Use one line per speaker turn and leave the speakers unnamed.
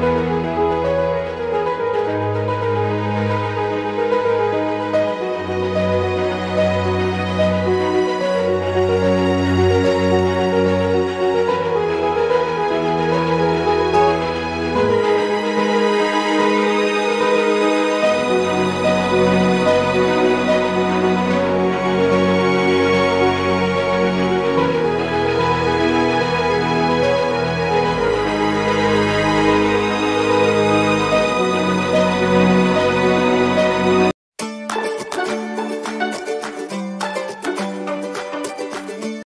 Thank you.